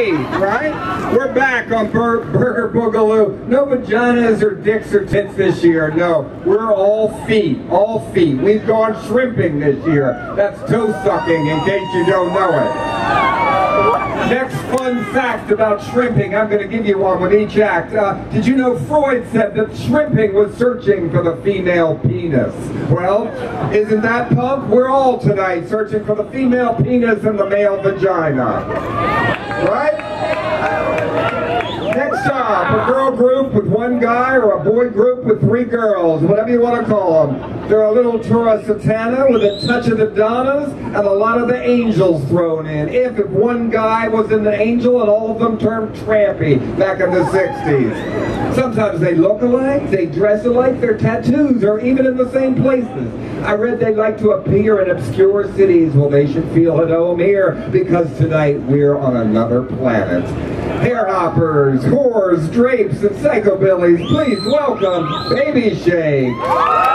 right? We're back on Bur Burger Boogaloo. No vaginas or dicks or tits this year, no. We're all feet, all feet. We've gone shrimping this year. That's toe sucking in case you don't know it. Next fun fact about shrimping, I'm going to give you one with each act. Uh, did you know Freud said that shrimping was searching for the female penis? Well, isn't that punk? We're all tonight searching for the female penis and the male vagina. Right? Next up, a girl group with one guy or a boy group with three girls, whatever you want to call them. They're a little Tura Satana with a touch of the Donnas and a lot of the angels thrown in. If, if one guy was an angel and all of them turned trampy back in the 60s. Sometimes they look alike, they dress alike, their tattoos are even in the same places. I read they like to appear in obscure cities. Well, they should feel at home here because tonight we're on another planet. Hair hoppers, whores, drapes, and psychobillies, please welcome Baby Shakes.